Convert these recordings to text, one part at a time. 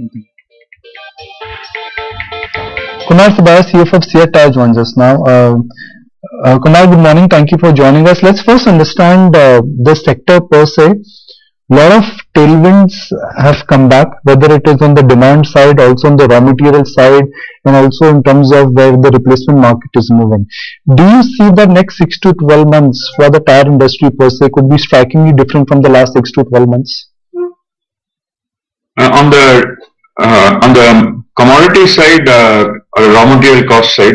something. Kunal Subbiah, CFO of CEAT joins us now. Uh, uh, Kunal, good morning. Thank you for joining us. Let's first understand uh, the sector per se. Lot of tailwinds have come back, whether it is on the demand side, also on the raw material side, and also in terms of where the replacement market is moving. Do you see the next 6 to 12 months for the tire industry per se could be strikingly different from the last 6 to 12 months? Uh, on the on the commodity side uh, or raw material cost side,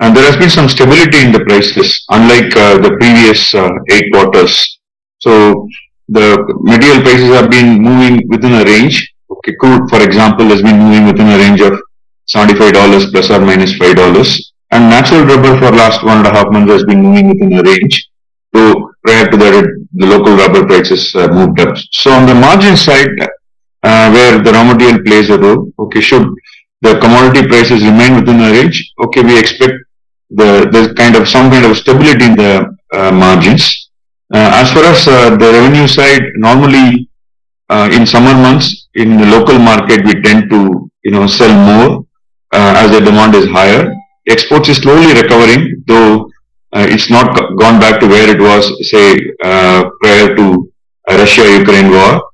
and there has been some stability in the prices, unlike uh, the previous uh, eight quarters. So the material prices have been moving within a range. Okay, crude, for example, has been moving within a range of $75 plus or minus $5. And natural rubber for last one and a half months has been moving within a range. So prior to that, the local rubber prices uh, moved up. So on the margin side, uh, where the raw material plays a role, okay, should the commodity prices remain within a range, okay, we expect the, the kind of some kind of stability in the uh, margins. Uh, as far as uh, the revenue side, normally uh, in summer months in the local market we tend to you know sell more as the demand is higher. Exports is slowly recovering, though it's not gone back to where it was say prior to Russia-Ukraine war.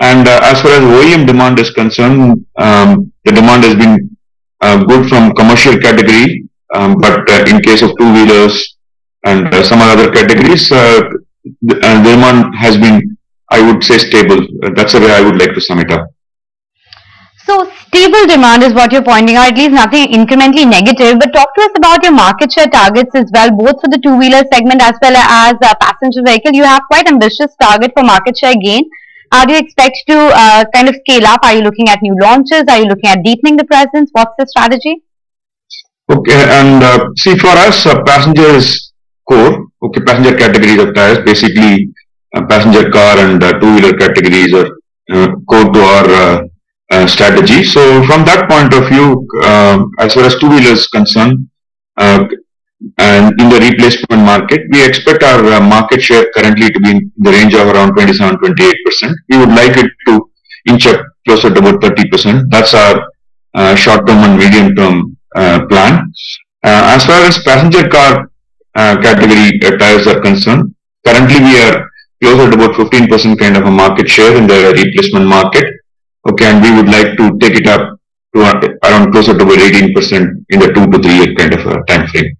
And uh, as far as OEM demand is concerned, um, the demand has been uh, good from commercial category, um, but uh, in case of two-wheelers and some other categories, the, uh, demand has been, I would say, stable. Uh, that's the way I would like to sum it up. So stable demand is what you're pointing out, at least nothing incrementally negative. But talk to us about your market share targets as well, both for the two-wheeler segment as well as uh, passenger vehicle. You have quite ambitious target for market share gain. Do you expect to uh, kind of scale up? Are you looking at new launches? Are you looking at deepening the presence? What's the strategy? Okay, and uh, see for us, uh, passenger is core. Okay, passenger categories of tires, basically uh, passenger car and uh, two-wheeler categories are uh, core to our uh, uh, strategy. So from that point of view, um, as far as two-wheelers concerned, uh, and in the replacement market, we expect our uh, market share currently to be in the range of around 27-28%. We would like it to inch up closer to about 30%. That's our uh, short-term and medium-term uh, plan. as far as passenger car uh, category uh, tires are concerned. Currently, we are closer to about 15% kind of a market share in the replacement market. Okay, and we would like to take it up to around closer to about 18% in the two to three year kind of a time frame.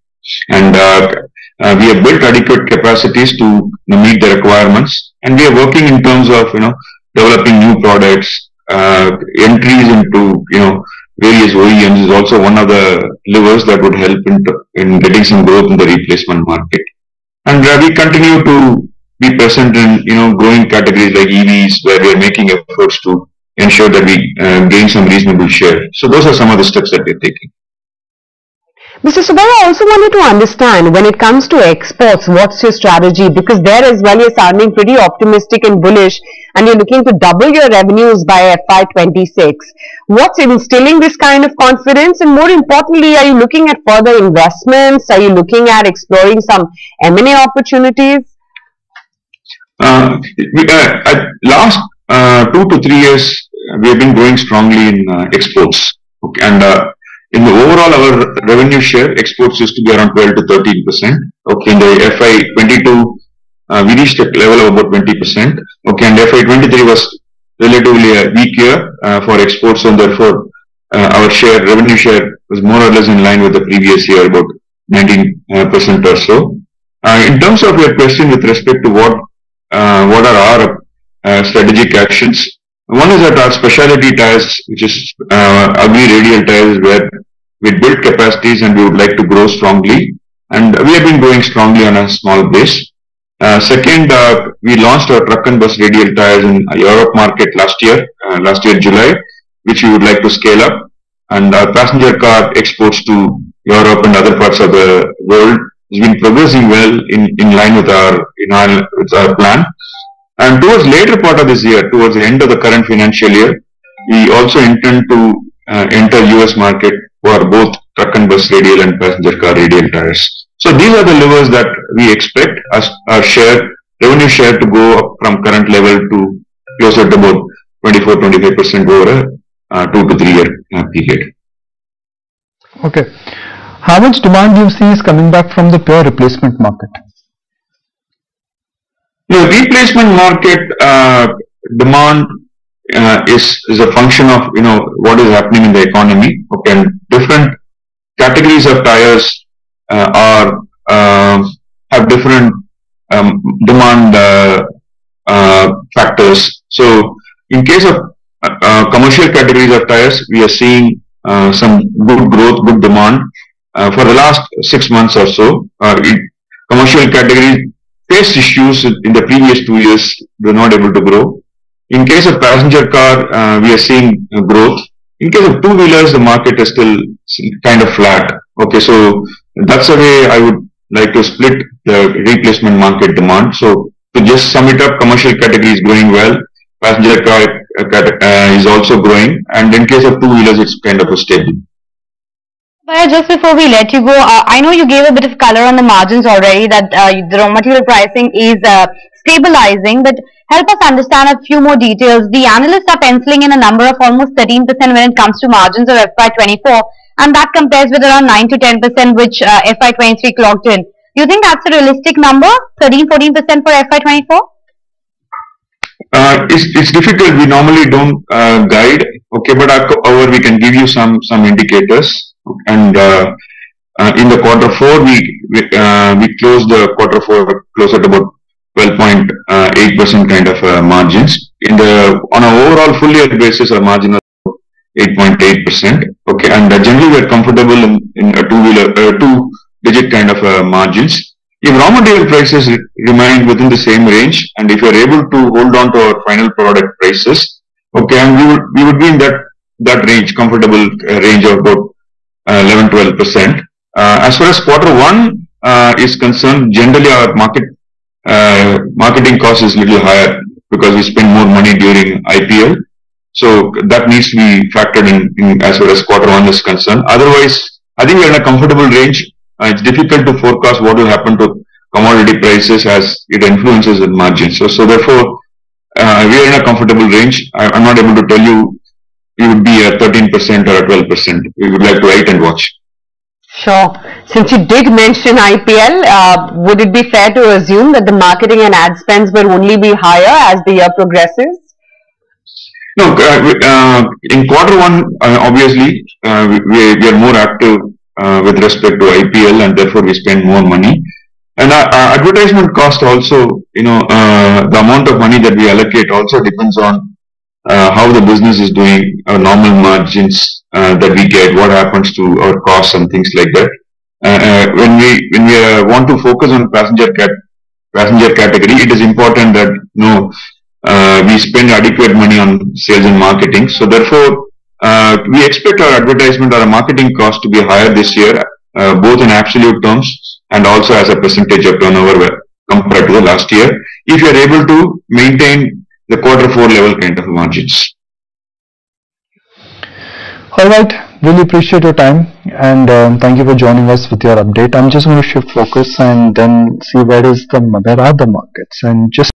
And uh, uh, we have built adequate capacities to meet the requirements, and we are working in terms of you know developing new products, uh, entries into you know various OEMs is also one of the levers that would help in, in getting some growth in the replacement market. And uh, we continue to be present in you know growing categories like EVs where we are making efforts to ensure that we uh, gain some reasonable share. So those are some of the steps that we're taking. Mr. Subbiah, I also wanted to understand when it comes to exports, what's your strategy? Because there as well you're sounding pretty optimistic and bullish and you're looking to double your revenues by FY26. What's instilling this kind of confidence? And more importantly, are you looking at further investments? Are you looking at exploring some M&A opportunities? Uh, uh, last uh, two to three years, we have been growing strongly in uh, exports. Okay, and uh, in the overall, our revenue share, exports used to be around 12 to 13 percent. Okay, in the FY 22, uh, we reached a level of about 20 percent. Okay, and FY 23 was relatively a weak year uh, for exports, and therefore uh, our share, revenue share, was more or less in line with the previous year, about 19 uh, percent or so. Uh, in terms of your question with respect to what uh, what are our strategic actions, one is that our specialty tires, which is uh, agri radial tires, where we build capacities and we would like to grow strongly. And we have been growing strongly on a small base. Uh, second, uh, we launched our truck and bus radial tires in Europe market last year, uh, last year July, which we would like to scale up. And our passenger car exports to Europe and other parts of the world has been progressing well in, in line with our, in our, with our plan. And towards later part of this year, towards the end of the current financial year, we also intend to uh, enter US market for both truck and bus radial and passenger car radial tires. So these are the levers that we expect as our share, revenue share to go up from current level to closer to about 24-25% over a uh, two to three year uh, period. Okay. How much demand do you see is coming back from the pure replacement market? The replacement market uh, demand uh, is is a function of you know what is happening in the economy. Okay, and different categories of tires uh, are uh, have different um, demand uh, uh, factors. So, in case of commercial categories of tires, we are seeing some good growth, good demand for the last six months or so. commercial categories faced issues in the previous two years, were not able to grow. In case of passenger car, uh, we are seeing growth. In case of two-wheelers, the market is still kind of flat. Okay, so that's the way I would like to split the replacement market demand. So to just sum it up, commercial category is growing well, passenger car uh, uh is also growing, and in case of two-wheelers, it's kind of a stable. Just before we let you go, uh, I know you gave a bit of color on the margins already that uh, the raw material pricing is uh, stabilizing, but help us understand a few more details. The analysts are penciling in a number of almost 13% when it comes to margins of FY24, and that compares with around 9 to 10% which uh, FY23 clocked in. Do you think that's a realistic number, 13 14% for FY24? Uh, it's, it's difficult. We normally don't uh, guide, okay, but however, we can give you some some indicators and uh, uh, in the quarter four we we, uh, we closed the quarter four close at about 12.8 percent kind of margins. In the on an overall full year basis, our margin was 8.8 percent. Okay, and generally we are comfortable in, in a two wheeler two digit kind of margins. If raw material prices remain within the same range, and if you are able to hold on to our final product prices, okay, and we would we would be in that that range, comfortable range of about 11-12%. Uh, as far as quarter one uh, is concerned, generally our market uh, marketing cost is little higher because we spend more money during IPL. So that needs to be factored in, in as far as quarter one is concerned. Otherwise, I think we're in a comfortable range. Uh, it's difficult to forecast what will happen to commodity prices as it influences the margins. So, so therefore, uh, we are in a comfortable range. I, am not able to tell you it would be a 13% or a 12%. We would like to wait and watch. Sure. Since you did mention IPL, uh, would it be fair to assume that the marketing and ad spends will only be higher as the year progresses? No, uh, uh, in quarter one, uh, obviously, uh, we, we, are more active uh, with respect to IPL and therefore we spend more money. And our, our advertisement cost also, you know, the amount of money that we allocate also depends on uh, how the business is doing, our normal margins uh, that we get, what happens to our costs and things like that. Uh, when we when we want to focus on passenger cat passenger category, it is important that you know we spend adequate money on sales and marketing. So therefore, uh, we expect our advertisement or our marketing cost to be higher this year, uh, both in absolute terms and also as a percentage of turnover compared to the last year. If you are able to maintain the quarter four level kind of margins. All right, really appreciate your time and um, thank you for joining us with your update. I'm just going to shift focus and then see where is the where are the markets and just